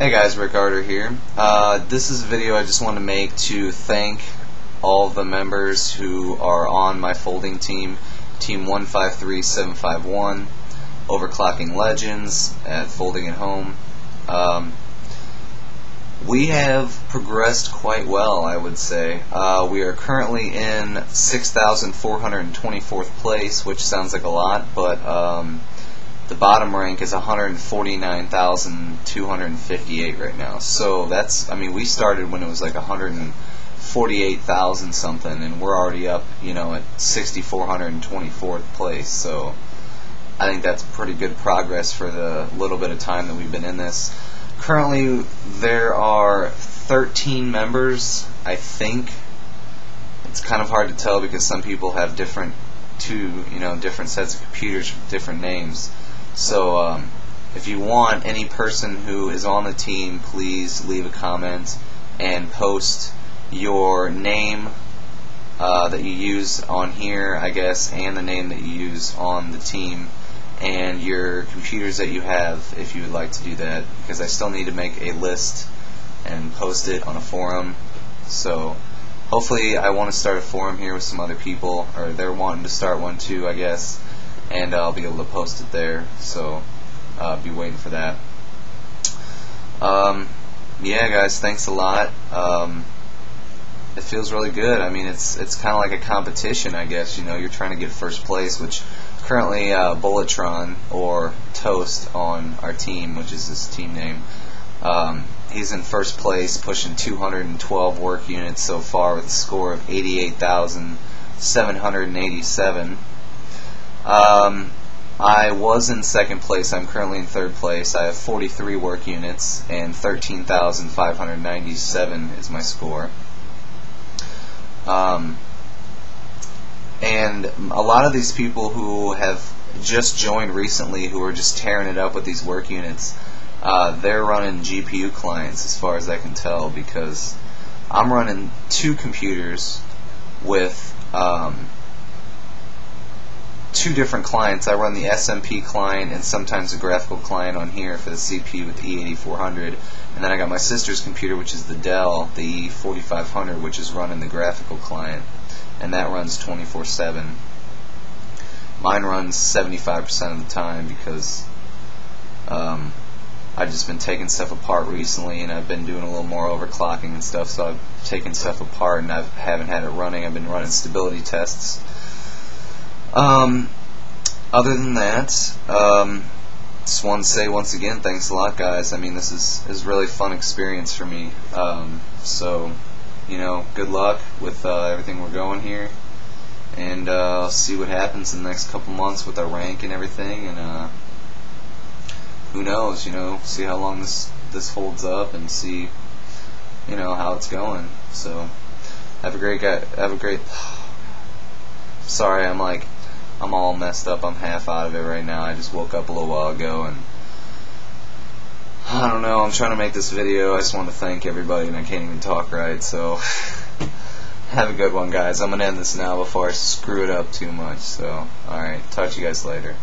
Hey guys, Rick Arter here. Uh, this is a video I just want to make to thank all the members who are on my folding team, Team 153751, Overclocking Legends, at Folding at Home. Um, we have progressed quite well, I would say. Uh, we are currently in 6,424th place, which sounds like a lot, but um, the bottom rank is 149,258 right now. So that's, I mean, we started when it was like 148,000 something, and we're already up, you know, at 6,424th place. So I think that's pretty good progress for the little bit of time that we've been in this. Currently, there are 13 members, I think. It's kind of hard to tell because some people have different two, you know, different sets of computers with different names. So, um, if you want any person who is on the team, please leave a comment and post your name uh, that you use on here, I guess, and the name that you use on the team and your computers that you have if you would like to do that because I still need to make a list and post it on a forum. So hopefully I want to start a forum here with some other people or they're wanting to start one too I guess and I'll be able to post it there so uh, be waiting for that um, yeah guys thanks a lot um, it feels really good I mean it's it's kind of like a competition I guess you know you're trying to get first place which currently uh, Bulletron or Toast on our team, which is his team name. Um, he's in first place, pushing 212 work units so far with a score of 88,787. Um, I was in second place. I'm currently in third place. I have 43 work units, and 13,597 is my score. Um, and a lot of these people who have just joined recently, who are just tearing it up with these work units, uh, they're running GPU clients, as far as I can tell, because I'm running two computers with um, two different clients. I run the SMP client and sometimes the graphical client on here for the CPU with the E8400. And then I got my sister's computer, which is the Dell, the E4500, which is running the graphical client and that runs 24/7. Mine runs 75% of the time because um, I've just been taking stuff apart recently, and I've been doing a little more overclocking and stuff. So I've taken stuff apart, and I haven't had it running. I've been running stability tests. Um, other than that, um, just want to say once again, thanks a lot, guys. I mean, this is is really fun experience for me. Um, so you know, good luck with uh, everything we're going here, and uh, see what happens in the next couple months with our rank and everything, and uh, who knows, you know, see how long this this holds up, and see, you know, how it's going. So, have a great guy. Have a great. Sorry, I'm like, I'm all messed up. I'm half out of it right now. I just woke up a little while ago and I don't know. I'm trying to make this video. I just want to thank everybody, and I can't even talk right. So, have a good one, guys. I'm gonna end this now before I screw it up too much. So, all right. Talk to you guys later.